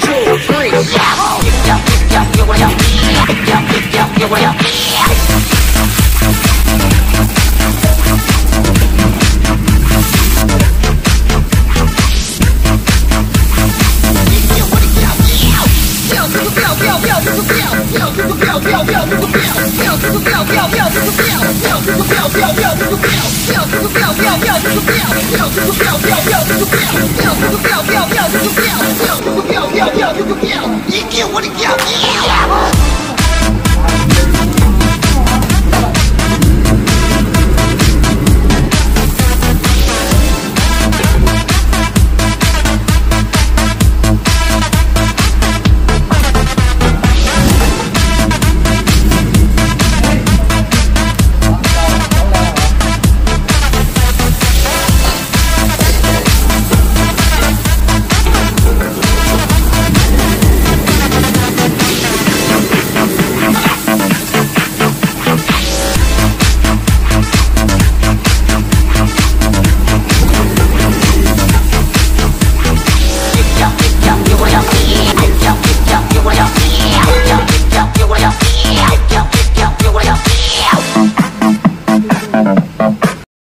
Two, three. Yeah. what do you